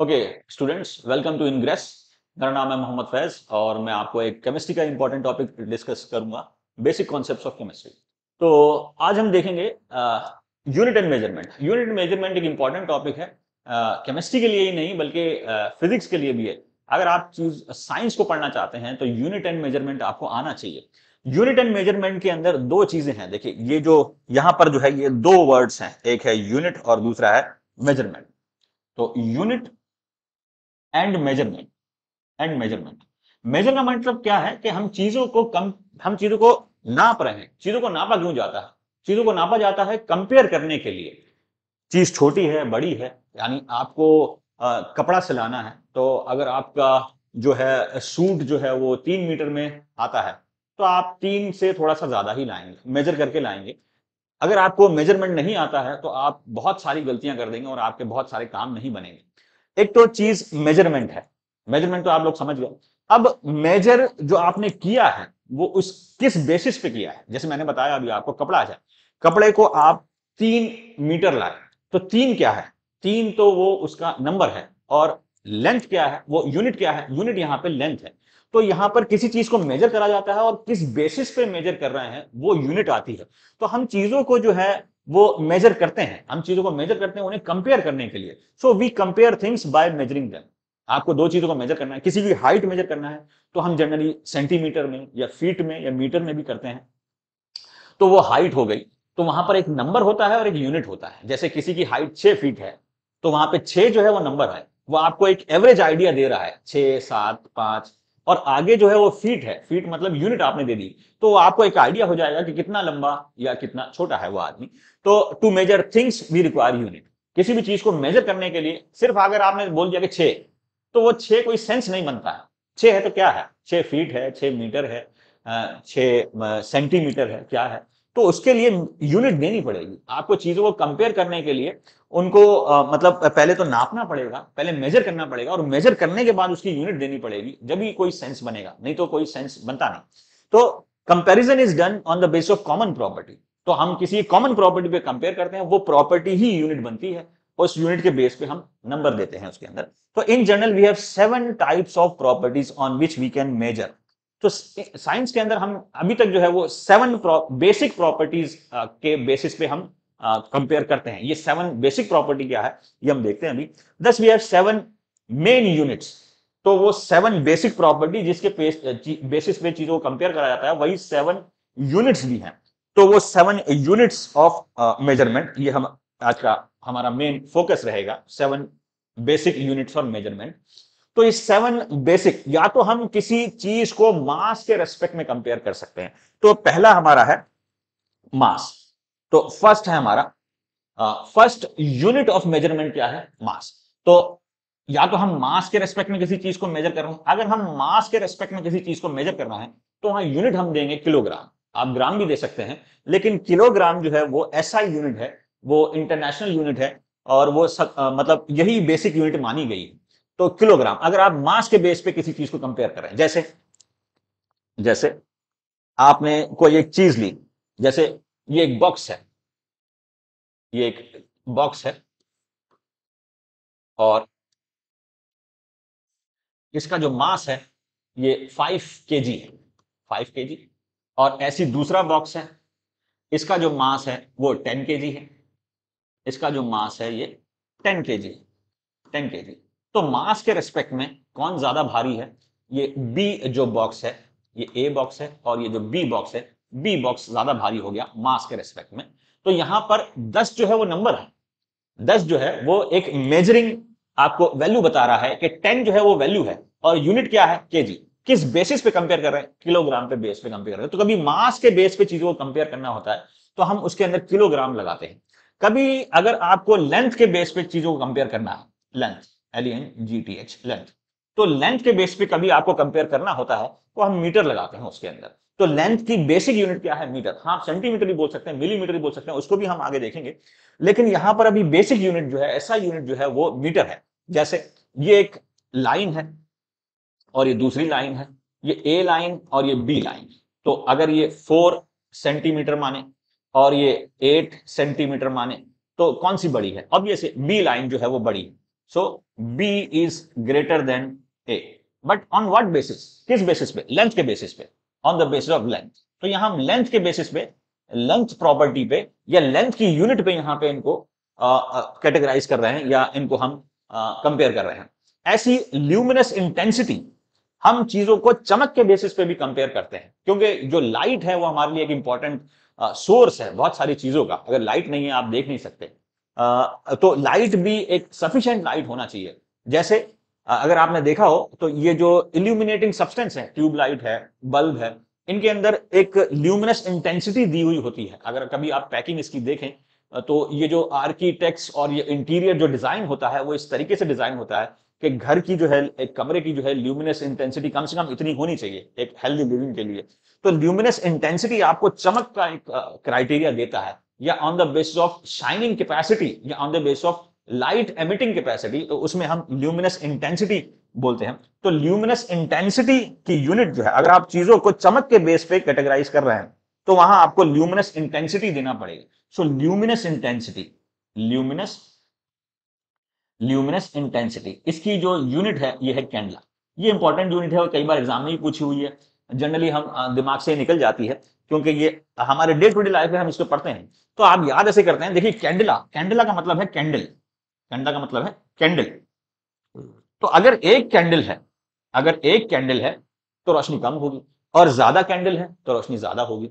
Okay students welcome to Ingress मेरा नाम है मोहम्मद फैज और मैं आपको एक केमिस्ट्री का इंपॉर्टेंट टॉपिक डिस्कस करूँगा बेसिक कॉन्सेप्ट्स ऑफ़ केमिस्ट्री तो आज हम देखेंगे unit and measurement unit measurement एक इंपॉर्टेंट टॉपिक है. केमिस्ट्री uh, के लिए ही नहीं बल्कि फिजिक्स uh, के लिए भी है. अगर आप चीज़ साइंस को पढ़ना चाहते हैं तो यूनिट एंड मेज़रमेंट आपको आना चाहिए. यूनिट एंड मेज़रमेंट के अंदर दो चीज़ें हैं. देखिए ये जो यहाँ पर जो है ये दो वर्ड्स हैं. एक है यूनिट और दूसरा है मेज़रमेंट तो unit and measurement and measurement measure का मतलब क्या है कि हम चीज़ों को कम हम चीज़ों को नाप रहे हैं। चीज़ों को नापा क्यों जाता है? चीज़ों को नापा जाता है कंपेयर करने के लिए। चीज़ छोटी है बड़ी है यानी आपको आ, कपड़ा सिलाना है तो अगर आपका जो है सूट जो है वो तीन मीटर में आता है तो आप तीन से थोड़ा सा ज़्यादा ही लाएँगे मेजर करके लाएँगे। अगर आपको मेज़रमेंट नहीं आता है तो आप बहुत सारी गलतियाँ कर देंगे और आपके बहुत सारे काम नहीं बनेंगे। एक तो चीज़ मेज़रमेंट है। मेज़रमेंट तो आप लोग समझ गए। अब मेजर जो आपने किया है, वो उस किस बेसिस पे किया है? जैसे मैंने बताया अभी आपको कपड़ा है। कपड़े को आप तीन मीटर लाए। तो तीन क्या है? तीन तो वो उसका नंबर है। और लेंथ क्या है? वो यूनिट क्या है? यूनिट यहाँ पे लेंथ है। तो यहाँ पर किसी चीज़ को मेजर करा जाता है और किस बेसिस पे मेजर कर रहे हैं, वो यूनिट आती है। तो हम चीज़ों को जो है वो मेजर करते हैं। हम चीज़ों को मेजर करते हैं उन्हें कंपेयर करने के लिए। So we compare things by measuring them आपको दो चीज़ों को मेजर करना है। किसी की हाइट मेजर करना है तो हम जनरली सेंटीमीटर में या फीट में या मीटर में भी करते हैं। तो वो हाइट हो गई। तो वहाँ पर एक नंबर होता है और एक यूनिट होता है। जैसे किसी की हाइट छह फीट है तो वहाँ पे छह जो है वो नंबर है। वो आपको एक एवरेज आइडिया दे रहा है। छह, सात, पाँच और आगे जो है वो फीट है। फीट मतलब यूनिट आपने दे दी। तो आपको एक आइडिया हो जाएगा कि कितना लंबा या कितना छोटा है वो आदमी। तो to measure things we require unit किसी भी चीज़ को मेजर करने के लिए सिर्फ़ अगर आपने बोल दिया कि छह तो वो छह कोई सेंस नहीं बनता है। छह है तो क्या है? छह फीट है छह मीटर है छह सेंटीमीटर है, क्या है? तो उसके लिए यूनिट देनी पड़ेगी। आपको चीज़ों को कंपेयर करने के लिए उनको आ, मतलब पहले तो नापना पड़ेगा पहले मेजर करना पड़ेगा और मेजर करने के बाद उसकी यूनिट देनी पड़ेगी जब ही कोई सेंस बनेगा नहीं तो कोई सेंस बनता नहीं। तो comparison is done on the base of common property तो हम किसी कॉमन प्रॉपर्टी पे कंपेयर करते हैं वो प्रॉपर्टी ही यूनिट बनती है उस यूनिट के बेस पे हम नंबर देते हैं उसके अंदर। तो in general we have seven types of properties on which we can measure तो साइंस के अंदर हम अभी तक जो है वो सेवन बेसिक प्रॉपर्टीज़ के बेसिस पे हम कंपेयर करते हैं। ये सेवन बेसिक प्रॉपर्टी क्या है? ये हम देखते हैं अभी। Thus we have seven main units तो वो सेवन बेसिक प्रॉपर्टी जिसके बेसिस पे चीज़ों को कंपेयर करा जाता है, वही सेवन यूनिट्स भी हैं। तो वो सेवन यूनिट्स ऑफ़ मेज़रमेंट ये हम, आज का हमारा मेन फोकस रहेगा। Seven basic units for measurement तो इस सेवन बेसिक या तो हम किसी चीज़ को मास के रेस्पेक्ट में कंपेयर कर सकते हैं। तो पहला हमारा है मास तो फ़र्स्ट है हमारा फ़र्स्ट यूनिट ऑफ़ मेज़रमेंट क्या है? मास। तो या तो हम मास के रेस्पेक्ट में किसी चीज़ को मेजर कर रहे हैं। अगर हम मास के रेस्पेक्ट में किसी चीज़ को मेजर करना है तो वहाँ यूनिट हम देंगे किलोग्राम आप ग्राम भी दे सकते हैं लेकिन किलोग्राम जो है वो ऐसा यूनिट है वो इंटरनेशनल यूनिट है और वो सब, आ, मतलब यही बेसिक यूनिट मानी गई है। तो किलोग्राम अगर आप मास के बेस पे किसी चीज़ को कंपेयर करें जैसे जैसे आपने कोई एक चीज़ ली जैसे ये एक बॉक्स है। ये एक बॉक्स है और इसका जो मास है, ये फाइव के जी है। फाइव के जी और ऐसी दूसरा बॉक्स है। इसका जो मास है, वो टेन के जी है। इसका जो मास है, ये टेन के जी टेन के जी तो मास के रेस्पेक्ट में कौन ज़्यादा भारी है? ये बी जो बॉक्स है, ये ए बॉक्स है और ये जो बी बॉक्स है बी बॉक्स ज़्यादा भारी हो गया मास के रेस्पेक्ट में। तो यहाँ पर 10 जो है वो नंबर है। 10 जो है वो एक मेजरिंग आपको वैल्यू बता रहा है कि 10 जो है वो वैल्यू है। और यूनिट क्या है? केजी किस बेसिस पे कंपेयर कर रहे हैं? किलोग्राम पे बेस पे कंपेयर कर रहे हैं। तो कभी मास के बेस पे चीज़ों को कंपेयर करना होता है तो हम उसके अंदर किलोग्राम लगाते हैं। कभी अगर आपको लेंथ के बेस पे चीज़ों को कंपेयर करना है length L N G T H length तो लेंथ के बेस पे कभी आपको कंपेयर करना होता है तो हम मीटर लगाते हैं उसके अंदर। तो लेंथ की बेसिक यूनिट क्या है? मीटर हाँ सेंटीमीटर भी बोल सकते हैं मिलीमीटर भी बोल सकते हैं, उसको भी हम आगे देखेंगे। लेकिन यहाँ पर अभी बेसिक यूनिट जो है ऐसा यूनिट जो है, वो मीटर है। जैसे ये एक लाइन है और ये दूसरी लाइन है। ये ए लाइन और ये बी लाइन तो अगर ये फोर सेंटीमीटर माने और ये एट सेंटीमीटर माने तो कौन सी बड़ी है? अब ये बी लाइन जो है, वो बड़ी है। So B is greater than A but on what basis किस बेसिस पे? लेंथ के बेसिस पे। On the basis of length तो यहाँ हम लेंथ के बेसिस पे लेंथ प्रॉपर्टी पे या लेंथ की यूनिट पे यहाँ पे इनको कैटेगराइज कर रहे हैं या इनको हम कंपेयर कर रहे हैं। ऐसी ल्यूमिनस इंटेंसिटी हम चीज़ों को चमक के बेसिस पे भी कंपेयर करते हैं। क्योंकि जो लाइट है वो हमारे लिए एक इंपॉर्टेंट सोर्स है बहुत सारी चीज़ों का। अगर लाइट नहीं है आप देख नहीं सकते। आ, तो लाइट भी एक सफिशिएंट लाइट होना चाहिए। जैसे अगर आपने देखा हो तो ये जो इल्यूमिनेटिंग सब्सटेंस है ट्यूबलाइट है बल्ब है, इनके अंदर एक ल्यूमिनस इंटेंसिटी दी हुई होती है। अगर कभी आप पैकिंग इसकी देखें तो ये जो आर्किटेक्ट्स और ये इंटीरियर जो डिज़ाइन होता है, वो इस तरीके से डिज़ाइन होता है कि घर की जो है, एक कमरे की जो है ल्यूमिनस इंटेंसिटी कम से कम इतनी होनी चाहिए, एक हेल्दी लिविंग के लिए। तो ल्यूमिनस इंटेंसिटी आपको चमक का एक क्राइटेरिया देता है, या on the basis of shining capacity या on the basis of light emitting capacity तो उसमें हम ल्यूमिनस इंटेंसिटी बोलते हैं। तो ल्यूमिनस इंटेंसिटी की यूनिट जो है, अगर आप चीज़ों को चमक के बेस पे कैटेगराइज कर रहे हैं तो वहाँ आपको ल्यूमिनस इंटेंसिटी देना पड़ेगा। So luminous intensity, luminous luminous intensity, इसकी जो यूनिट है, ये है कैंडला। ये इंपॉर्टेंट यूनिट है और कई बार एग्ज़ाम में भी पूछी हुई है। जनरली हम दिमाग से निकल जाती है, क्योंकि ये हमारे डे टू डे लाइफ में हम इसको पढ़ते हैं। तो आप याद ऐसे करते हैं, देखिए कैंडला कैंडला का मतलब है कैंडल। कैंडला का मतलब है कैंडल। तो अगर एक कैंडल है, अगर एक कैंडल है तो रोशनी कम होगी, और ज़्यादा कैंडल है तो रोशनी ज़्यादा होगी।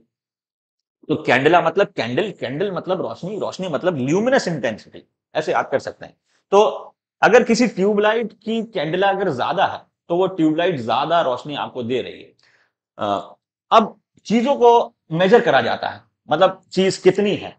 तो कैंडला मतलब कैंडल कैंडल मतलब रोशनी रोशनी मतलब ल्यूमिनस इंटेंसिटी ऐसे याद कर सकते हैं। तो अगर किसी ट्यूबलाइट की कैंडला अगर ज़्यादा है तो वो ट्यूबलाइट ज़्यादा रोशनी आपको दे रही है। अब चीज़ों को मेजर करा जाता है मतलब चीज़ कितनी है,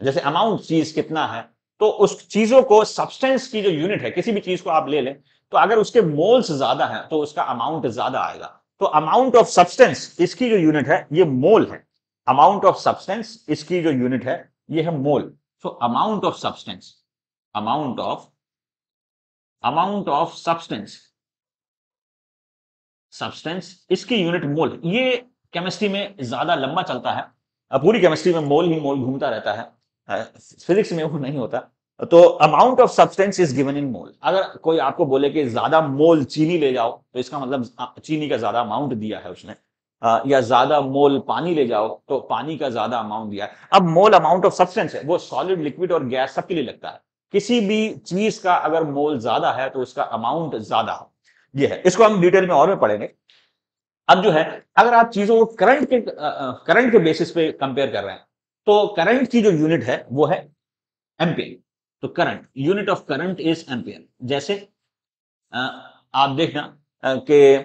जैसे अमाउंट चीज़ कितना है तो उस चीज़ों को सब्सटेंस की जो यूनिट है, किसी भी चीज़ को आप ले लें तो अगर उसके मोल्स ज़्यादा है तो उसका अमाउंट ज़्यादा आएगा। तो अमाउंट ऑफ़ सब्सटेंस इसकी जो यूनिट है, ये मोल है। अमाउंट ऑफ़ सब्सटेंस इसकी जो यूनिट है, ये है mole so amount of substance amount of amount of substance substance इसकी यूनिट मोल ये केमिस्ट्री में ज़्यादा लंबा चलता है पूरी केमिस्ट्री में मोल ही मोल घूमता रहता है। फिजिक्स में वो नहीं होता। तो amount of substance is given in mole अगर कोई आपको बोले कि ज़्यादा मोल चीनी ले जाओ तो इसका मतलब चीनी का ज़्यादा अमाउंट दिया है उसने। या ज़्यादा मोल पानी ले जाओ तो पानी का ज़्यादा अमाउंट दिया है। अब मोल अमाउंट ऑफ़ सब्सटेंस है, वो सॉलिड लिक्विड और गैस सबके लिए लगता है। किसी भी चीज़ का अगर मोल ज़्यादा है तो उसका अमाउंट ज़्यादा हो। ये है। इसको हम डिटेल में और में पढ़ेंगे। अब जो है, अगर आप चीज़ों को करंट के करंट के बेसिस पे कंपेयर कर रहे हैं तो करंट की जो यूनिट है, वो है एम्पियर तो current unit of current is ampere जैसे आप देखना कि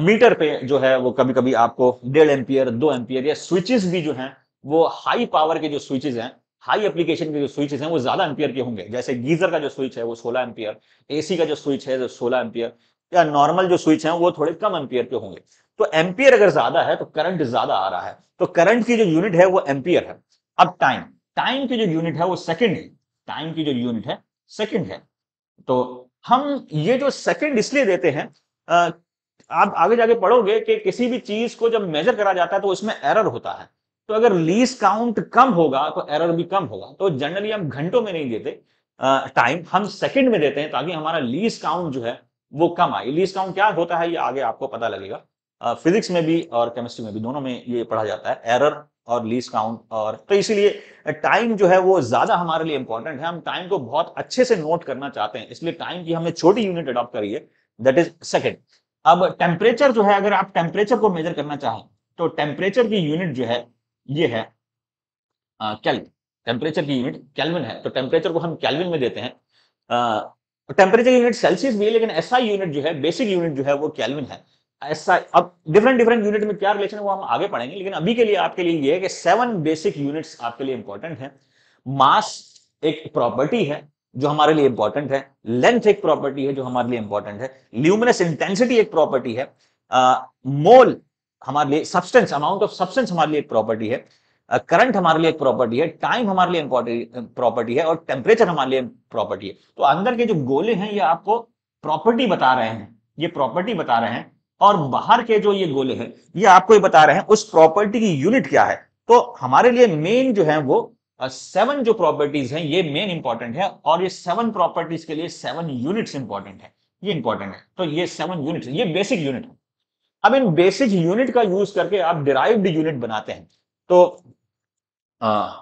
मीटर पे जो है, वो कभी कभी आपको डेढ़ एम्पियर दो एम्पियर या स्विचेस भी जो हैं, वो हाई पावर के जो स्विचेस हैं हाई एप्लीकेशन के जो स्विचेस हैं, वो ज़्यादा एम्पियर के होंगे। जैसे गीजर का जो स्विच है, वो 16 एम्पियर एसी का जो स्विच है 16 एम्पियर या नॉर्मल जो स्विच है, वो थोड़े कम एम्पियर के होंगे। तो एम्पियर अगर ज़्यादा है तो करंट ज़्यादा आ रहा है। तो करंट की जो यूनिट है, वो एम्पियर है। अब टाइम टाइम की जो यूनिट है वो सेकेंड है. टाइम की जो यूनिट है सेकेंड है. तो हम ये जो सेकेंड इसलिए देते हैं आप आगे जाके पढ़ोगे कि किसी भी चीज़ को जब मेजर करा जाता है तो उसमें एरर होता है। तो अगर लीज काउंट कम होगा तो एरर भी कम होगा। तो जनरली हम घंटों में नहीं देते टाइम हम सेकंड में देते हैं ताकि हमारा लीज काउंट जो है वो कम आए। लीज काउंट क्या होता है ये आगे आपको पता लगेगा। फिजिक्स में भी और केमिस्ट्री में भी दोनों में ये पढ़ा जाता है एरर और लीज काउंट और तो इसीलिए टाइम जो है वो ज़्यादा हमारे लिए इंपॉर्टेंट है। हम टाइम को बहुत अच्छे से नोट करना चाहते हैं, इसलिए टाइम की हमने छोटी यूनिट अडॉप्ट करी है दैट इज़ सेकेंड अब टेम्परेचर जो है, अगर आप टेम्परेचर को मेजर करना चाहें तो टेम्परेचर की यूनिट जो है, ये है कैल्विन टेम्परेचर की यूनिट कैल्विन है तो टेम्परेचर को हम कैल्विन में देते हैं। टेम्परेचर यूनिट सेल्सियस भी है, लेकिन ऐसा यूनिट जो है बेसिक यूनिट जो है, वो कैल्विन है। ऐसा अब डिफरेंट डिफरेंट यूनिट में क्या रिलेशन है वो हम आगे पढ़ेंगे लेकिन अभी के लिए आपके लिए ये है कि सेवन बेसिक यूनिट्स आपके लिए इंपॉर्टेंट है। मास एक प्रॉपर्टी है जो हमारे लिए इंपॉर्टेंट है। लेंथ एक प्रॉपर्टी है जो हमारे लिए इंपॉर्टेंट है। ल्यूमिनस इंटेंसिटी एक प्रॉपर्टी है। मोल हमारे लिए सब्सटेंस अमाउंट ऑफ़ सब्सटेंस हमारे लिए एक प्रॉपर्टी है। करंट uh, हमारे लिए एक प्रॉपर्टी है। टाइम हमारे लिए प्रॉपर्टी है और टेम्परेचर हमारे लिए प्रॉपर्टी है। तो अंदर के जो गोले हैं ये आपको प्रॉपर्टी बता रहे हैं। ये प्रॉपर्टी बता रहे हैं। और बाहर के जो ये गोले हैं ये आपको ये बता रहे हैं उस प्रॉपर्टी की यूनिट क्या है? तो हमारे लिए मेन जो है वो सेवन जो प्रॉपर्टीज़ हैं ये मेन इंपॉर्टेंट है और ये सेवन प्रॉपर्टीज़ के लिए सेवन यूनिट्स इंपॉर्टेंट है। ये इंपॉर्टेंट है। तो ये सेवन यूनिट ये बेसिक यूनिट है। अब इन बेसिक यूनिट का यूज़ करके आप डिराइव्ड यूनिट बनाते हैं। तो आ,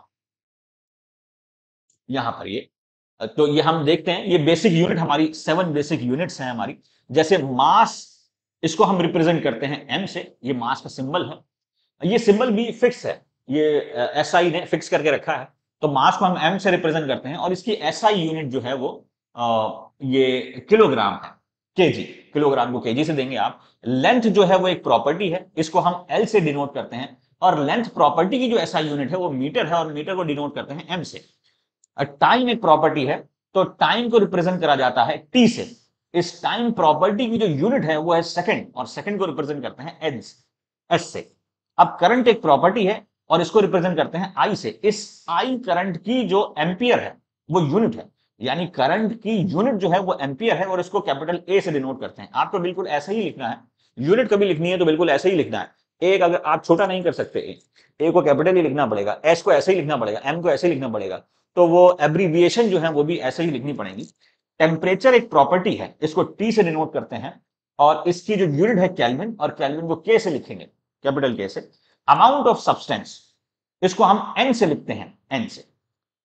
यहाँ पर ये तो ये हम देखते हैं ये बेसिक यूनिट हमारी सेवन बेसिक यूनिट्स हैं हमारी। जैसे मास इसको हम रिप्रेजेंट करते हैं एम से। ये मास का सिंबल है। ये सिंबल भी फिक्स है। ये एस आई ने फिक्स करके रखा है। तो मास को हम एम से रिप्रेजेंट करते हैं और इसकी एस आई यूनिट जो है वो आ, ये किलोग्राम है। केजी किलोग्राम को केजी से देंगे आप। लेंथ जो है वो एक प्रॉपर्टी है। इसको हम एल से डिनोट करते हैं। और लेंथ प्रॉपर्टी की जो एस आई यूनिट है वो मीटर है और मीटर को डिनोट करते हैं एम से। टाइम एक प्रॉपर्टी है। तो टाइम को रिप्रेजेंट करा जाता है टी से। इस टाइम प्रॉपर्टी की जो यूनिट है, वो है सेकंड और सेकंड को रिप्रेजेंट करते हैं एच एस से। अब करंट एक प्रॉपर्टी है और इसको रिप्रेजेंट करते हैं आई से। इस आई करंट की जो एम्पियर है, वो यूनिट है। यानी करंट की यूनिट जो है, वो एम्पियर है और इसको कैपिटल ए से डिनोट करते हैं। आपको बिल्कुल ऐसा ही लिखना है। यूनिट कभी लिखनी है तो बिल्कुल ऐसा ही लिखना है। एक अगर आप छोटा नहीं कर सकते ए को कैपिटल ही लिखना पड़ेगा एस को ऐसे ही लिखना पड़ेगा एम को ऐसे ही लिखना पड़ेगा। तो वो एब्रीविएशन जो है, वो भी ऐसे ही लिखनी पड़ेगी। टेम्परेचर एक प्रॉपर्टी है, इसको टी से डिनोट करते हैं, और इसकी जो यूनिट है कैलविन और कैलविन को के से लिखेंगे, कैपिटल के से अमाउंट ऑफ़ सब्सटेंस इसको हम एन से लिखते हैं एन से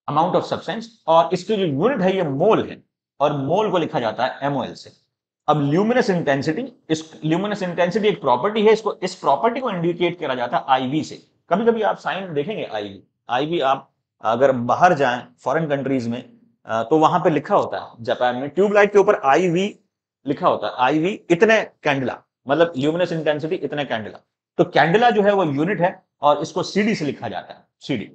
अमाउंट ऑफ़ सब्सटेंस और इसकी जो यूनिट है, ये मोल है, और मोल को लिखा जाता है एमओएल से। अब ल्यूमिनस इंटेंसिटी इस ल्यूमिनस इंटेंसिटी एक प्रॉपर्टी है, इसको, इस प्रॉपर्टी को इंडिकेट करा जाता है आईवी से। कभी कभी आप साइन देखेंगे आईवी आईवी आप अगर बाहर जाएँ फॉरेन कंट्रीज़ में तो वहाँ पे लिखा होता है, जापान में ट्यूबलाइट के ऊपर आई वी लिखा होता है आई वी इतने कैंडला मतलब ल्यूमिनस इंटेंसिटी इतने कैंडला तो कैंडला जो है वो यूनिट है और इसको सीडी से लिखा जाता है सीडी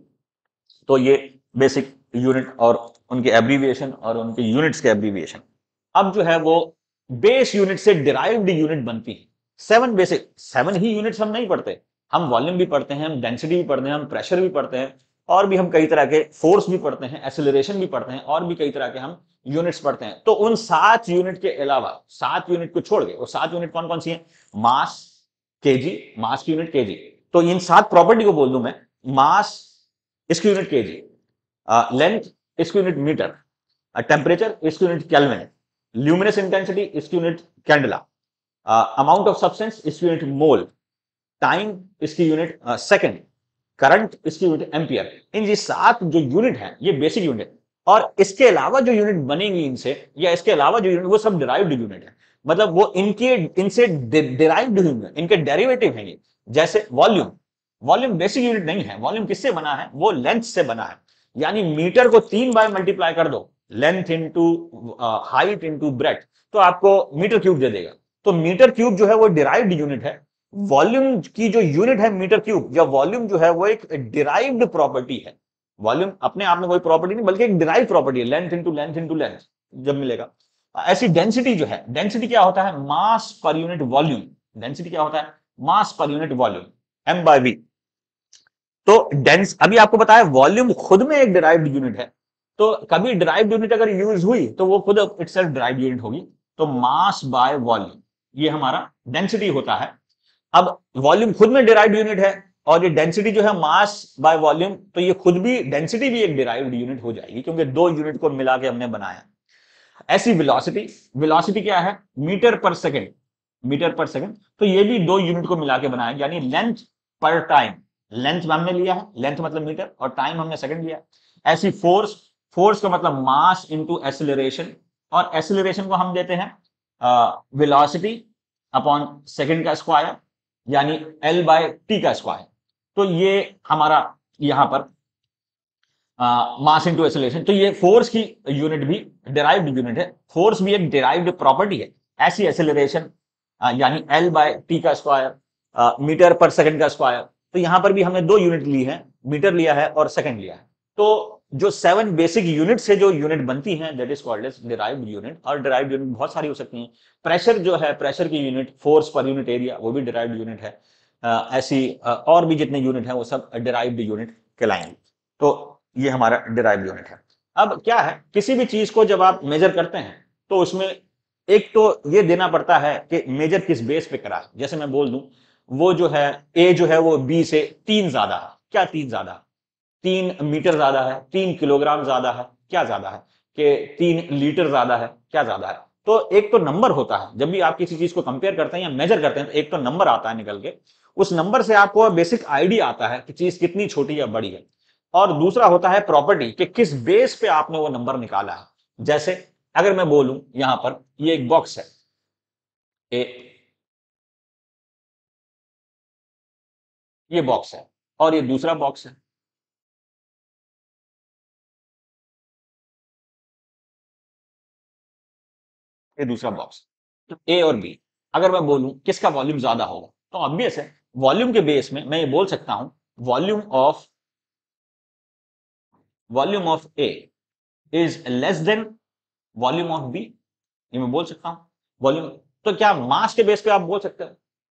तो ये बेसिक यूनिट और उनके एब्रीविएशन और उनके यूनिट्स के एब्रीविएशन अब जो है वो बेस यूनिट से डिराइव्ड यूनिट बनती है। सेवन बेसिक सेवन ही यूनिट्स हम नहीं पढ़ते। हम वॉल्यूम भी पढ़ते हैं, हम डेंसिटी भी पढ़ते हैं, हम प्रेशर भी पढ़ते हैं। और भी हम कई तरह के फोर्स भी पढ़ते हैं एसिलेशन भी पढ़ते हैं, और भी कई तरह के हम यूनिट्स पढ़ते हैं। तो उन सात यूनिट के अलावा, सात यूनिट को छोड़ के, वो सात यूनिट कौन कौन सी है? मास केजी मास की यूनिट केजी तो इन सात प्रॉपर्टी को बोल दू मैं, मास, इसकी यूनिट केजी लेंथ इसकी यूनिट मीटर टेम्परेचर इसकी यूनिट कैलविन ल्यूमिनस इंटेंसिटी इसकी unit candela amount of substance इसकी यूनिट मोल टाइम इसकी यूनिट सेकेंड करंट, इसकी यूनिट एम्पियर इन ये सात जो यूनिट है, ये बेसिक यूनिट और इसके अलावा जो यूनिट बनेंगी इनसे, या इसके अलावा जो यूनिट वो सब डिराइव्ड यूनिट है। मतलब वो इनके, इनसे डिराइव्ड यूनिट इनके डेरिवेटिव हैं ये। जैसे वॉल्यूम वॉल्यूम बेसिक यूनिट नहीं है। वॉल्यूम किससे बना है? वो लेंथ से बना है। यानी मीटर को तीन बार मल्टीप्लाई कर दो। Length into height into breadth तो आपको मीटर क्यूब दे देगा। तो मीटर क्यूब जो है, वो डिराइव्ड यूनिट है। वॉल्यूम की जो यूनिट है मीटर क्यूब, या वॉल्यूम जो है वो एक डिराइव्ड प्रॉपर्टी है। वॉल्यूम अपने आप में कोई प्रॉपर्टी नहीं, बल्कि एक डिराइव प्रॉपर्टी है length into length into length जब मिलेगा। ऐसी डेंसिटी जो है डेंसिटी क्या होता है? मास पर यूनिट वॉल्यूम। डेंसिटी क्या होता है? मास पर unit volume M by V तो डेंस अभी आपको बताया वॉल्यूम खुद में एक डिराइव्ड यूनिट है। तो कभी डिराइव्ड यूनिट अगर यूज़ हुई तो वो खुद इटसेल्फ डिराइव्ड यूनिट होगी। तो मास बाय वॉल्यूम ये हमारा डेंसिटी होता है। अब वॉल्यूम खुद में डिराइव यूनिट है और ये डेंसिटी जो है मास बाय वॉल्यूम तो ये खुद भी डेंसिटी भी एक डिराइव्ड यूनिट हो जाएगी, क्योंकि दो यूनिट को मिला के हमने बनाया। ऐसी वेलोसिटी वेलोसिटी क्या है? मीटर पर सेकेंड, मीटर पर सेकेंड तो ये भी दो यूनिट को मिला के बनाया, यानी लेंथ पर टाइम लेंथ हमने लिया है लेंथ मतलब मीटर, और टाइम हमने सेकेंड लिया। ऐसी फोर्स फोर्स का मतलब मास इंटू एसिलेशन और एसिलेशन को हम देते हैं वेलोसिटी अपॉन सेकेंड का स्क्वायर यानी एल बाय टी का स्क्वायर तो ये हमारा यहाँ पर मास इंटू एसोलेशन तो ये फोर्स की यूनिट भी डिराइव्ड यूनिट है। फोर्स भी एक डिराइव्ड प्रॉपर्टी है। ऐसी एसिलेशन यानी एल बाय टी का स्क्वायर मीटर पर सेकंड का स्क्वायर तो यहाँ पर भी हमने दो यूनिट ली है मीटर लिया है और सेकंड लिया है। तो जो सेवन बेसिक यूनिट से जो यूनिट बनती हैं that is called as derived unit और डिराइव्ड यूनिट बहुत सारी हो सकती हैं। प्रेशर जो है प्रेशर की यूनिट फोर्स पर यूनिट एरिया वो भी डिराइव्ड यूनिट है। ऐसी और भी जितने यूनिट हैं, वो सब डिराइव्ड यूनिट कहलाएँगे। तो ये हमारा डिराइव्ड यूनिट है। अब क्या है, किसी भी चीज़ को जब आप मेजर करते हैं तो उसमें एक तो ये देना पड़ता है कि मेजर किस बेस पे करा। जैसे मैं बोल दूँ, वो जो है ए जो है, वो बी से तीन ज़्यादा, क्या तीन ज़्यादा? तीन मीटर ज़्यादा है, तीन किलोग्राम ज़्यादा है, क्या ज़्यादा है? कि तीन लीटर ज़्यादा है, क्या ज़्यादा है? तो एक तो नंबर होता है, जब भी आप किसी चीज़ को कंपेयर करते हैं या मेजर करते हैं तो एक तो नंबर आता है निकल के। उस नंबर से आपको बेसिक आइडिया आता है कि चीज़ कितनी छोटी या बड़ी है। और दूसरा होता है प्रॉपर्टी कि किस बेस पे आपने वो नंबर निकाला है। जैसे, अगर मैं बोलूँ यहाँ पर, ये एक बॉक्स है। ए, ये बॉक्स है और ये दूसरा बॉक्स है। ये दूसरा बॉक्स तो ए और बी अगर मैं बोलूँ किसका वॉल्यूम ज़्यादा होगा तो ऑब्वियस है वॉल्यूम के बेस में मैं ये बोल सकता हूँ volume of volume of A is less than volume of B ये मैं बोल सकता हूँ वॉल्यूम तो क्या मास के बेस पे आप बोल सकते हो?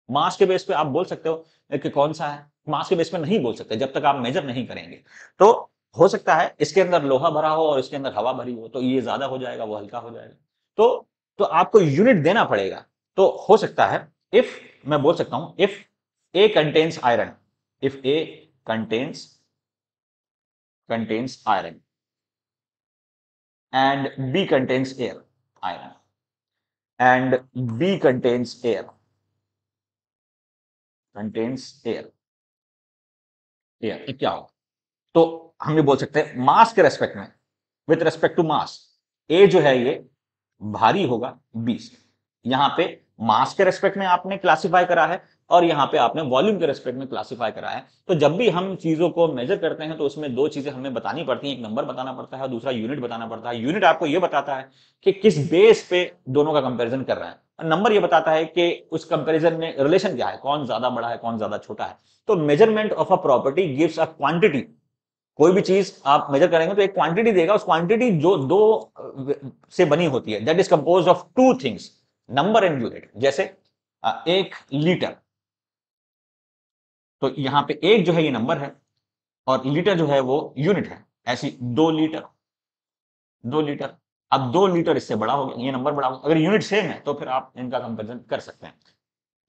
मास के बेस पे आप बोल सकते हो कि कौन सा है? मास के बेस पे नहीं बोल सकते, जब तक आप मेजर नहीं करेंगे। तो हो सकता है इसके अंदर लोहा भरा हो और इसके अंदर हवा भरी हो तो ये ज़्यादा हो जाएगा, वो हल्का हो जाएगा। तो तो आपको यूनिट देना पड़ेगा। तो हो सकता है इफ़ मैं बोल सकता हूँ if A contains iron if A contains contains iron and B contains air iron and B contains air contains air air क्या होगा? तो हम ये बोल सकते हैं मास के रेस्पेक्ट में with respect to mass A जो है ये भारी होगा 20 यहाँ पे मास के रेस्पेक्ट में आपने क्लासिफाई करा है और यहाँ पे आपने वॉल्यूम के रेस्पेक्ट में क्लासिफाई करा है। तो जब भी हम चीज़ों को मेजर करते हैं तो उसमें दो चीज़ें हमें बतानी पड़ती हैं। एक नंबर बताना पड़ता है और दूसरा यूनिट बताना पड़ता है। यूनिट आपको यह बताता है कि किस बेस पे दोनों का कंपेरिजन कर रहा है। नंबर ये बताता है कि उस कंपेरिजन में रिलेशन क्या है, कौन ज़्यादा बड़ा है, कौन ज़्यादा छोटा है। तो measurement of a property gives a quantity कोई भी चीज़ आप मेजर करेंगे तो एक क्वांटिटी देगा, उस क्वांटिटी जो दो से बनी होती है। That is compose of two things number and unit जैसे एक लीटर तो यहाँ पे एक जो है ये नंबर है, और लीटर जो है वो यूनिट है। ऐसी दो लीटर दो लीटर अब दो लीटर इससे बड़ा हो गया, ये नंबर बड़ा हो अगर यूनिट सेम है तो फिर आप इनका कंपेरिजन कर सकते हैं।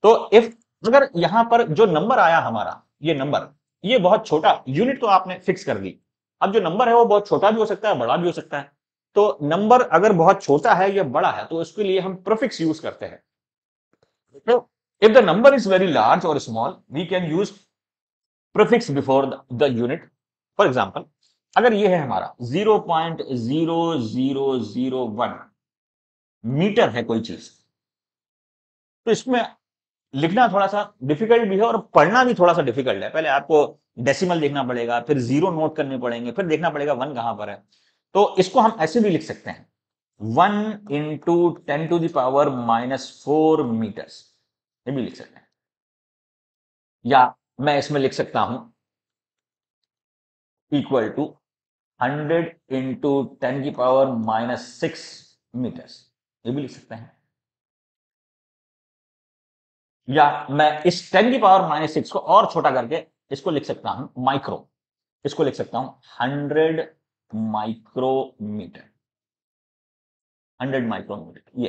तो इफ़ अगर यहाँ पर जो नंबर आया हमारा, ये नंबर ये बहुत छोटा यूनिट तो आपने फिक्स कर दी अब जो नंबर है वो बहुत छोटा भी हो सकता है, बड़ा भी हो सकता है। तो नंबर अगर बहुत छोटा है या बड़ा है तो उसके लिए हम प्रोफिक्स यूज़ करते हैं। तो if the number is very large और small we can use prefix before the unit for example अगर ये है हमारा zero point zero zero zero one metre है कोई चीज़ तो इसमें लिखना थोड़ा सा डिफ़िकल्ट भी है और पढ़ना भी थोड़ा सा डिफ़िकल्ट है। पहले आपको डेसिमल देखना पड़ेगा, फिर ज़ीरो नोट करने पड़ेंगे, फिर देखना पड़ेगा वन कहाँ पर है। तो इसको हम ऐसे भी लिख सकते हैं। One into ten to the power minus four metres ये भी लिख सकते हैं। या मैं इसमें लिख सकता हूँ। Equal to hundred into ten की पावर माइनस सिक्स मीटर्स ये भी लिख सकते हैं। या मैं इस टेन की पावर माइनस सिक्स को और छोटा करके इसको लिख सकता हूँ माइक्रो। इसको लिख सकता हूँ हंड्रेड माइक्रोमीटर। हंड्रेड माइक्रोमीटर, ये।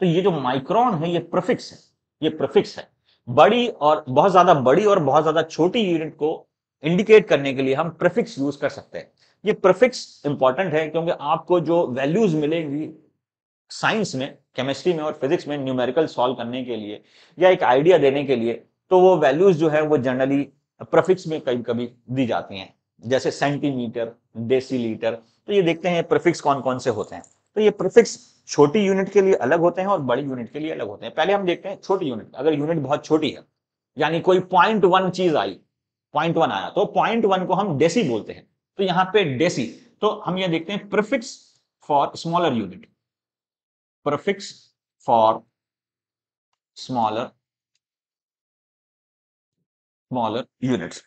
तो ये जो माइक्रोन है, ये प्रोफिक्स है, ये प्रोफिक्स है। बड़ी और बहुत ज़्यादा बड़ी और बहुत ज़्यादा छोटी यूनिट को इंडिकेट करने के लिए हम प्रिफिक्स यूज़ कर सकते हैं। ये प्रिफिक्स इंपॉर्टेंट है क्योंकि आपको जो वैल्यूज़ मिलेंगी साइंस में, केमिस्ट्री में और फिजिक्स में न्यूमेरिकल सॉल्व करने के लिए या एक आइडिया देने के लिए तो वो वैल्यूज़ जो है वो जनरली प्रफिक्स में कभी कभी दी जाती हैं। जैसे सेंटीमीटर, डेसीलीटर तो ये देखते हैं प्रिफिक्स कौन कौन से होते हैं। तो ये प्रिफिक्स छोटी यूनिट के लिए अलग होते हैं और बड़ी यूनिट के लिए अलग होते हैं। पहले हम देखते हैं छोटी यूनिट, अगर यूनिट बहुत छोटी है, यानी कोई पॉइंट वन चीज़ आई, पॉइंट वन आया तो पॉइंट वन को हम डेसी बोलते हैं। तो यहाँ पे डेसी तो हम ये देखते हैं prefix for smaller unit. Prefix for smaller smaller units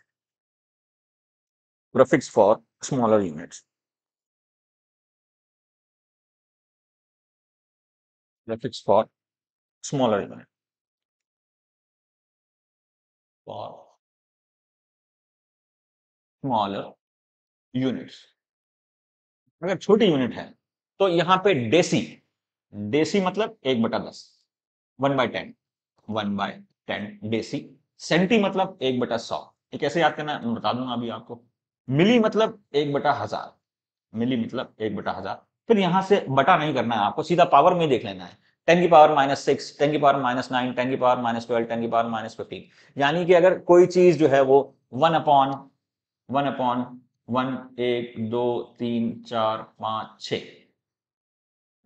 prefix for smaller units prefix for smaller unit for smaller units अगर छोटी यूनिट है तो यहाँ पे डेसी डेसी मतलब एक बटा दस। One by ten. One by ten deci centi मतलब एक बटा सौ। कैसे याद करना मैं बता दूँगा अभी आपको। मिली मतलब एक बटा हज़ार। मिली मतलब एक बटा हज़ार। फिर यहाँ से बटा नहीं करना है आपको, सीधा पावर में देख लेना है। टेन की पावर माइनस सिक्स टेन की पावर माइनस नाइन टेन की पावर माइनस ट्वेल्व टेन की पावर माइनस फिफ्टीन यानी कि अगर कोई चीज़ जो है वो one upon one upon one एक, दो, तीन, चार, पाँच छ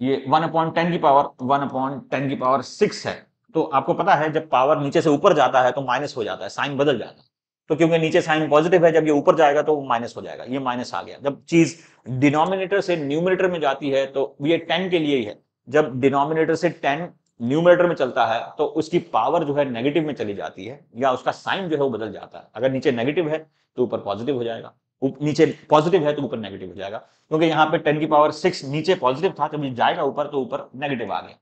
ये वन अपॉन टेन की पावर वन अपॉन टेन की पावर सिक्स है। तो आपको पता है, जब पावर नीचे से ऊपर जाता है तो माइनस हो जाता है साइन बदल जाता है। तो क्योंकि नीचे साइन पॉजिटिव है, जब ये ऊपर जाएगा तो माइनस हो जाएगा, ये माइनस आ गया। जब चीज़ डिनोमिनेटर से न्यूमिनेटर में जाती है तो ये टेन के लिए ही है। जब डिनोमिनेटर से टेन न्यूमिनेटर में चलता है तो उसकी पावर जो है नेगेटिव में चली जाती है, या उसका साइन जो है वो बदल जाता है। अगर नीचे नेगेटिव है तो ऊपर पॉजिटिव हो जाएगा। नीचे पॉजिटिव है तो ऊपर नेगेटिव हो जाएगा। क्योंकि यहाँ पे टेन की पावर सिक्स नीचे पॉजिटिव था, जब जाएगा ऊपर तो ऊपर नेगेटिव आ गया।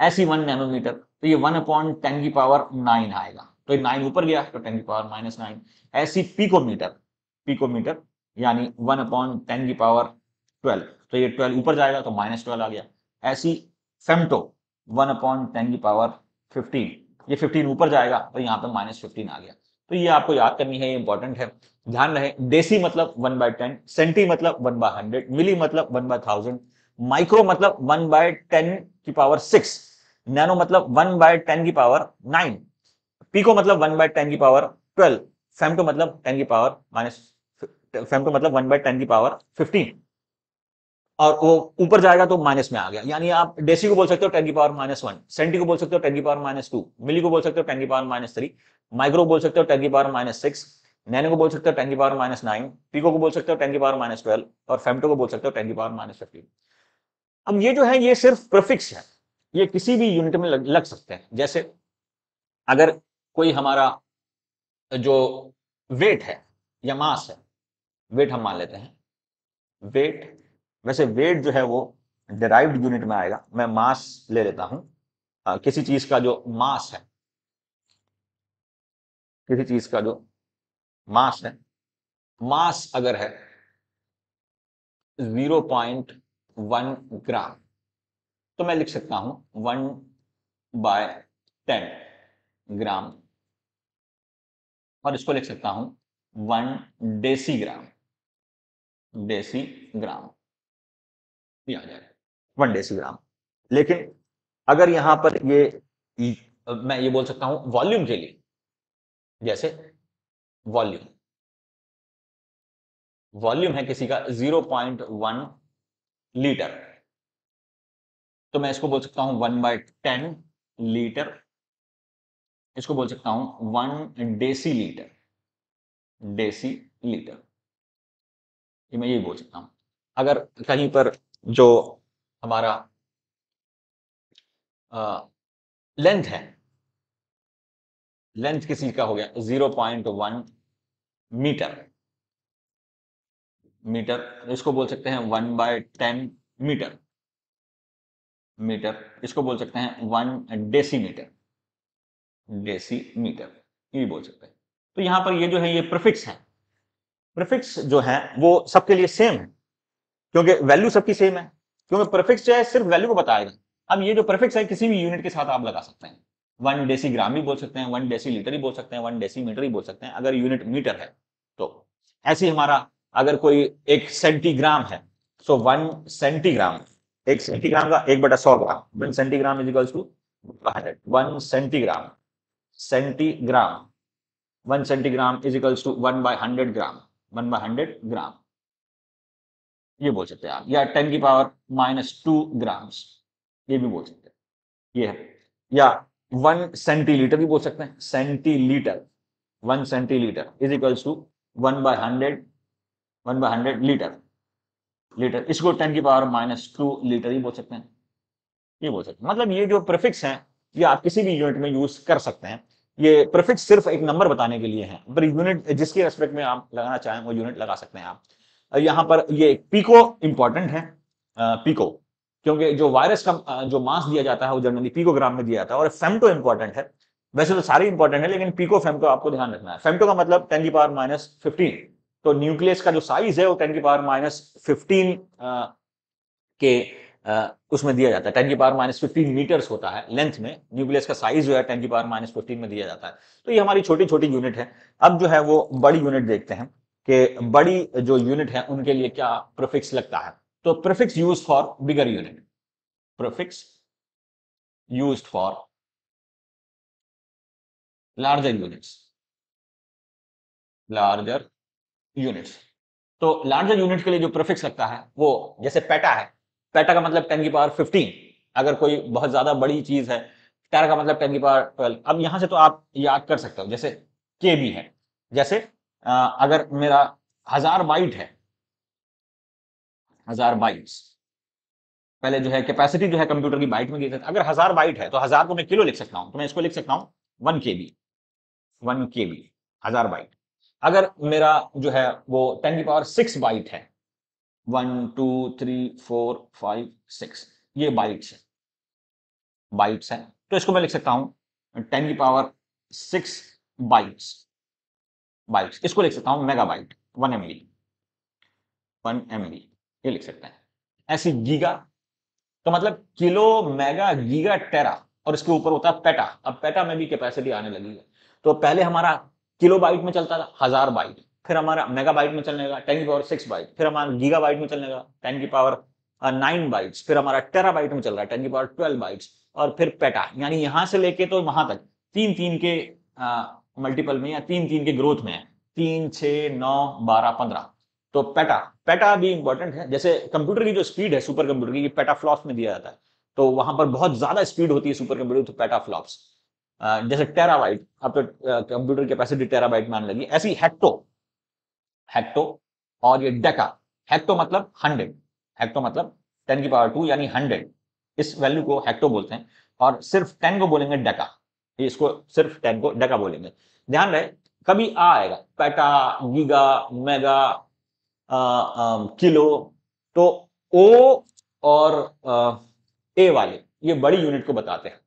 ऐसी वन नैनोमीटर तो ये वन अपॉन टेन की पावर नाइन आएगा। तो नाइन ऊपर गया तो टेन की पावर माइनस नाइन ऐसी पीकोमीटर पीकोमीटर यानी वन अपॉन टेन की पावर ट्वेल्व तो ये ट्वेल्व ऊपर जाएगा तो माइनस ट्वेल्व आ गया। ऐसी फेमटो वन अपॉन टेन की पावर फिफ्टीन ये फिफ्टीन ऊपर जाएगा तो यहाँ पे माइनस फिफ्टीन आ गया। तो ये आपको याद करनी है, ये इंपॉर्टेंट है। ध्यान रहे, देसी मतलब वन बाय टेन सेंटी मतलब वन बाय हंड्रेड मिली मतलब वन बाय थाउज़ेंड माइक्रो मतलब वन बाय टेन की पावर सिक्स नैनो मतलब वन बाय टेन की पावर नाइन पीको मतलब वन बाय टेन की पावर ट्वेल्व फेमटो मतलब टेन की पावर माइनस फेमटो मतलब वन बाय टेन की पावर फिफ्टीन और वो ऊपर जाएगा तो माइनस में आ गया। यानी आप डेसी को बोल सकते हो टेन की पावर माइनस वन सेंटी को बोल सकते हो टेन की पावर माइनस टू मिली को बोल सकते हो टेन की पावर माइनस थ्री माइक्रो बोल सकते हो टेन की पावर माइनस सिक्स नैनो को बोल सकते हो टेन की पावर माइनस नाइन पीको को बोल सकते हो टेन की पावर माइनस ट्वेल्व और फेमटो को बोल सकते हो टेन की पावर माइनस फिफ्टीन। अब ये जो है ये सिर्फ़ प्रोफिक्स है। ये किसी भी यूनिट में लग, लग सकते हैं। जैसे अगर कोई हमारा जो वेट है या मास है वेट हम मान लेते हैं वेट वैसे वेट जो है वो डिराइव्ड यूनिट में आएगा। मैं मास ले लेता हूँ। किसी चीज़ का जो मास है, किसी चीज़ का जो मास है मास अगर है 0.1 ग्राम तो मैं लिख सकता हूँ वन बाय टेन ग्राम और इसको लिख सकता हूँ one decigram decigram ये आ जाएगा। वन डेसी ग्राम लेकिन अगर यहाँ पर ये मैं ये बोल सकता हूँ वॉल्यूम के लिए, जैसे वॉल्यूम वॉल्यूम है किसी का 0.1 लीटर तो मैं इसको बोल सकता हूँ वन बाय टेन लीटर इसको बोल सकता हूँ one deci litre deci litre ये मैं यही बोल सकता हूँ। अगर कहीं पर जो हमारा लेंथ है। लेंथ किसी का हो गया? 0.1 मीटर मीटर इसको बोल सकते हैं one by ten metre metre इसको बोल सकते हैं वन डेसीमीटर डेसीमीटर ये बोल सकते हैं। तो यहाँ पर ये जो है, ये प्रिफिक्स है। प्रिफिक्स जो है, वो सबके लिए सेम है। क्योंकि वैल्यू सबकी सेम है। क्योंकि प्रिफिक्स जो है, सिर्फ़ वैल्यू को बताएगा। अब ये जो प्रिफिक्स है, किसी भी यूनिट के साथ आप लगा सकते हैं। वन डेसी ग्राम भी बोल सकते हैं वन डेसी लीटर ही बोल सकते हैं वन डेसी मीटर ही बोल सकते हैं, अगर यूनिट मीटर है। तो ऐसे हमारा, अगर कोई एक सेंटीग्राम है सो वन सेंटीग्राम एक सेंटीग्राम का एक बटा सौ gram one centigram is equals to one centigram centigram one centigram is equals to one by hundred gram one by hundred gram. ये बोल सकते हैं आप, या टेन की पावर माइनस टू ग्राम्स, ये भी बोल सकते हैं। ये है। या वन सेंटीलीटर भी बोल सकते हैं। Centilitre, one centilitre is equals to one by hundred one by hundred litre litre इसको टेन की पावर माइनस टू लीटर ही बोल सकते हैं। ये बोल सकते हैं। मतलब ये जो प्रिफिक्स हैं, ये आप किसी भी यूनिट में यूज़ कर सकते हैं। ये प्रिफिक्स सिर्फ़ एक नंबर बताने के लिए है। पर यूनिट जिसके रेस्पेक्ट में आप लगाना चाहें, वो यूनिट लगा सकते हैं आप। यहाँ पर ये पीको इंपॉर्टेंट है पीको, क्योंकि जो वायरस का जो मास दिया जाता है वो जनरली पीकोग्राम में दिया जाता है और फेमटो इंपॉर्टेंट है। वैसे तो सारे इंपॉर्टेंट है, लेकिन पीको फेमटो आपको ध्यान रखना है। फेमटो का मतलब टेन की पावर माइनस फिफ्टीन तो न्यूक्लियस का जो साइज़ है वो टेन की पावर माइनस फिफ्टीन के उसमें दिया जाता है। टेन की पावर माइनस फिफ्टीन मीटर्स होता है लेंथ में। न्यूक्लियस का साइज़ जो है टेन की पावर माइनस फिफ्टीन में दिया जाता है। तो ये हमारी छोटी छोटी यूनिट है। अब जो है वो बड़ी यूनिट देखते हैं। कि बड़ी जो यूनिट है, उनके लिए क्या प्रोफिक्स लगता है। तो prefix use for bigger unit prefix use for larger units larger units तो लार्जर यूनिट के लिए जो प्रोफिक्स लगता है, वो जैसे पेटा है। पेटा का मतलब टेन की पावर फिफ्टीन अगर कोई बहुत ज़्यादा बड़ी चीज़ है टेरा का मतलब टेन की पावर ट्वेल्व अब यहाँ से तो आप याद कर सकते हो, जैसे के भी है। जैसे अगर मेरा हज़ार बाइट है, हज़ार बाइट्स, पहले जो है कैपेसिटी जो है कंप्यूटर की बाइट में दी अगर हज़ार बाइट है तो हज़ार को मैं किलो लिख सकता हूँ तो मैं इसको लिख सकता हूँ one K B one K B हज़ार बाइट। अगर मेरा जो है वो टेन की पावर सिक्स बाइट है, one, two, three, four, five, six, ये बाइट्स है। बाइट्स है तो इसको मैं लिख सकता हूँ टेन की पावर सिक्स बाइट्स। बाइट्स इसको लिख सकता हूँ? Mega byte one M B one M B ये लिख सकते हैं। ऐसी गीगा तो मतलब किलो मेगा गीगा टेरा और इसके ऊपर होता है पेटा अब पेटा में भी कैपेसिटी आने लगी है। तो पहले हमारा किलो बाइट में चलता था, हज़ार बाइट फिर हमारा मेगा बाइट में चलने लगा टेन की पावर सिक्स बाइट फिर हमारा गीगा बाइट में चलने लगा टेन की पावर नाइन बाइट्स फिर हमारा टेरा बाइट में चल रहा है टेन की पावर ट्वेल्व बाइट्स और फिर पेटा यानी यहाँ से लेके तो वहाँ तक तीन तीन के मल्टीपल में या तीन तीन के ग्रोथ में तीन छ नौ, बारह, पंद्रह। तो पेटा पेटा भी इंपॉर्टेंट है। जैसे कंप्यूटर की जो स्पीड है सुपर कंप्यूटर की पेटा फ्लॉप्स में दिया जाता है। तो वहाँ पर बहुत ज़्यादा स्पीड होती है सुपर कंप्यूटर तो पेटा फ्लॉप्स जैसे टेराबाइट अब तो कंप्यूटर कैपेसिटी टेराबाइट मान लगी। ऐसी हेक्टो हेक्टो और ये डेका हेक्टो मतलब हंड्रेड हेक्टो मतलब टेन की पावर टू यानी हंड्रेड इस वैल्यू को हेक्टो बोलते हैं। और सिर्फ़ टेन को बोलेंगे डेका इसको सिर्फ़ टेन को डेका बोलेंगे। ध्यान रहे कभी आ आएगा पेटा गीगा मेगा आ, आ, किलो तो ओ और आ, ए वाले ये बड़ी यूनिट को बताते हैं।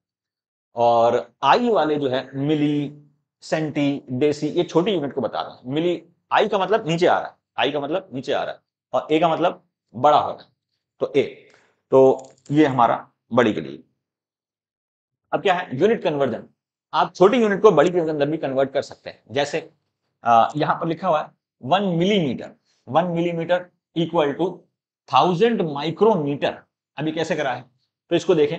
और आई वाले जो है मिली सेंटी डेसी ये छोटी यूनिट को बताते हैं। मिली आई का मतलब नीचे आ रहा है आई का मतलब नीचे आ रहा है और ए का मतलब बड़ा हो रहा है। तो ए तो ये हमारा बड़ी के लिए। अब क्या है यूनिट कन्वर्जन आप छोटी यूनिट को बड़ी के अंदर भी कन्वर्ट कर सकते हैं। जैसे यहाँ पर लिखा हुआ है one millimetre one millimetre equal to thousand micrometre अभी कैसे करा है? तो इसको देखें।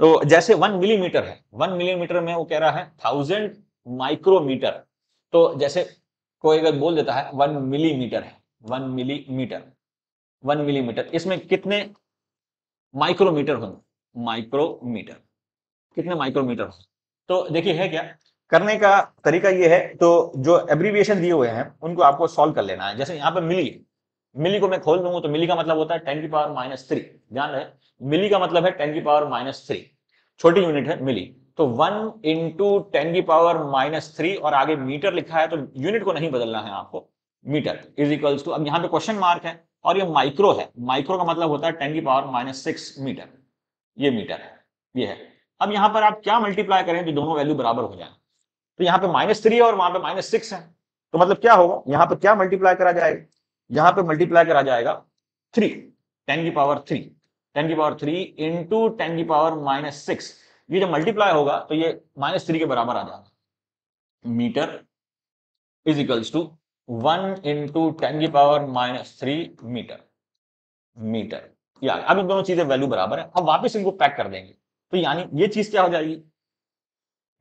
तो जैसे वन मिलीमीटर है वन मिलीमीटर में वो कह रहा है थाउज़ेंड माइक्रोमीटर तो जैसे कोई अगर बोल देता है वन मिलीमीटर है वन मिलीमीटर वन मिलीमीटर इसमें कितने माइक्रोमीटर होंगे? माइक्रोमीटर कितने माइक्रोमीटर हो तो देखिए, है क्या? करने का तरीका ये है तो जो एब्रीविएशन दिए हुए हैं, उनको आपको सॉल्व कर लेना है। जैसे यहाँ पे मिली मिली को मैं खोल दूँगा तो मिली का मतलब होता है टेन की पावर माइनस थ्री ध्यान रहे मिली का मतलब है टेन की पावर माइनस थ्री छोटी यूनिट है मिली तो वन इंटू टेन की पावर माइनस थ्री और आगे मीटर लिखा है तो यूनिट को नहीं बदलना है आपको। मीटर इज़ इक्वल्स टू अब यहाँ पे क्वेश्चन मार्क है और ये माइक्रो है। माइक्रो का मतलब होता है टेन की पावर माइनस सिक्स मीटर ये मीटर है, ये है। अब यहाँ पर आप क्या मल्टीप्लाई करें तो दोनों वैल्यू बराबर हो जाए? तो यहाँ पे माइनस थ्री है और वहाँ पे माइनस सिक्स है। तो मतलब क्या होगा? यहाँ पे क्या मल्टीप्लाई करा जाएगा? यहाँ पे मल्टीप्लाई करा जाएगा थ्री टेन की पावर थ्री टेन की पावर थ्री इंटू टेन की पावर माइनस सिक्स ये जब मल्टीप्लाई होगा तो ये माइनस थ्री के बराबर आ जाएगा। Metre is equals to one into ten की power minus three metre metre या इन दोनों चीज़ें वैल्यू बराबर है। अब वापस इनको पैक कर देंगे। तो यानी ये चीज़ क्या हो जाएगी?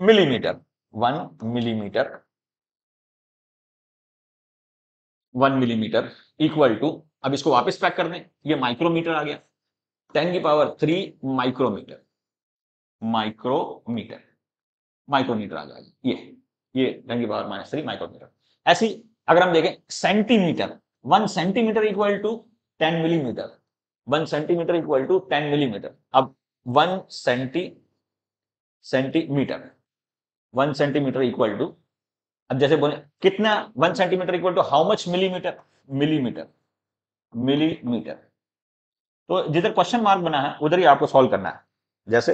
Millimetre. One millimetre. One millimetre equal to अब इसको वापस पैक कर दें। ये माइक्रोमीटर आ गया। टेन की power three micrometre micrometre micrometre आ जाएगी। ये ये टेन की पावर माइनस थ्री माइक्रोमीटर ऐसी अगर हम देखें centimetre one centimetre equal to ten millimetre. One centimetre equal to ten millimetre. अब one centi centimetre one centimetre equal to अब जैसे बोले, कितना one centimetre equal to how much millimetre millimetre millimetre तो जिधर क्वेश्चन मार्क बना है, उधर ही आपको सॉल्व करना है। जैसे,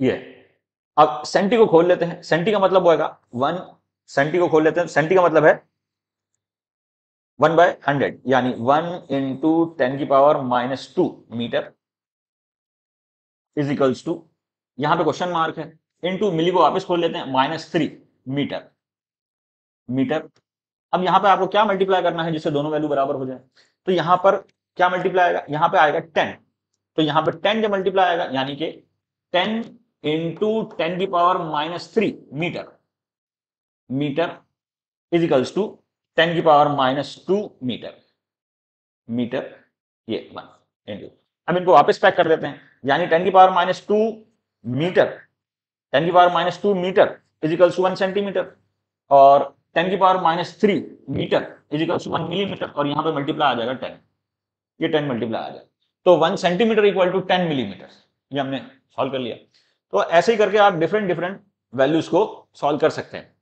ये। अब सेंटी को खोल लेते हैं। सेंटी का मतलब होगा वन सेंटी को खोल लेते हैं। सेंटी का मतलब है वन बाय हंड्रेड यानी वन इंटू टेन की power minus two metre is equals to यहाँ पे क्वेश्चन मार्क है इनटू मिली को वापस खोल लेते हैं माइनस थ्री मीटर मीटर अब यहाँ पे आपको क्या मल्टीप्लाई करना है जिससे दोनों वैल्यू बराबर हो जाए? तो यहाँ पर क्या मल्टीप्लाई आएगा? यहाँ पे आएगा टेन तो यहाँ पे टेन जब मल्टीप्लाई आएगा, यानी कि टेन इंटू टेन की power minus three metre metre equals to ten की power minus two metre metre ये वन इंटू अब इनको वापस पैक कर देते हैं। यानी टेन की power minus two metre, ten की power minus two metre equals one centimetre और टेन की power minus three metre equals one millimetre और यहाँ पे मल्टीप्लाई आ जाएगा टेन। ये टेन मल्टीप्लाई आ जाएगा। तो one centimetre equal to ten millimetre ये हमने सॉल्व कर लिया। तो ऐसे ही करके आप डिफरेंट डिफरेंट वैल्यूज़ को सॉल्व कर सकते हैं।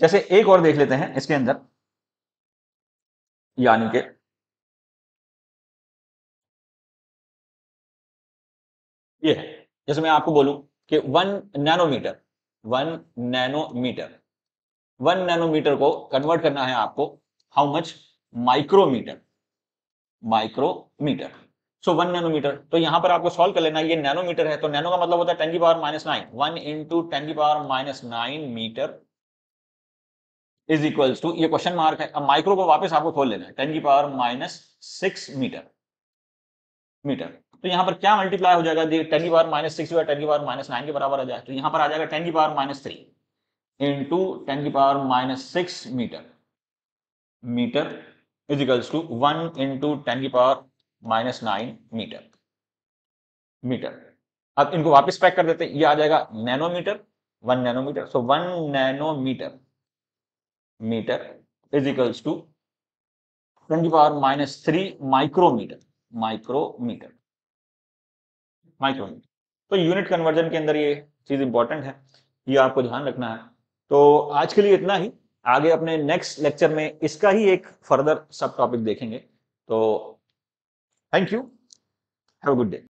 जैसे एक और देख लेते हैं इसके अंदर। यानी कि ये है। जैसे मैं आपको बोलूँ कि one nanometre one nanometre one nanometre को कन्वर्ट करना है आपको how much micrometre micrometre so one nanometre तो यहाँ पर आपको सॉल्व कर लेना ये नैनोमीटर है तो नैनो का मतलब होता है टेन की power minus nine one into ten की power minus nine metre is equals to ये क्वेश्चन मार्क है। अब माइक्रो को वापस आपको खोल लेना है टेन की power minus six metre metre तो यहाँ पर क्या मल्टीप्लाई हो जाएगा? टेन की पावर माइनस सिक्स टेन की पावर माइनस नाइन के बराबर आ जाए। तो यहाँ पर आ जाएगा टेन की power minus three into ten की power minus six metre metre is equals to one into ten की power minus nine metre metre अब इनको वापस पैक कर देते ये आ जाएगा nanometre one nanometre so one nanometre metre is equals to ten की power minus three micrometre micrometre micrometre तो यूनिट कन्वर्जन के अंदर ये चीज़ इंपॉर्टेंट है, ये आपको ध्यान रखना है। तो आज के लिए इतना ही। आगे अपने नेक्स्ट लेक्चर में इसका ही एक फर्दर सब टॉपिक देखेंगे। तो thank you have a good day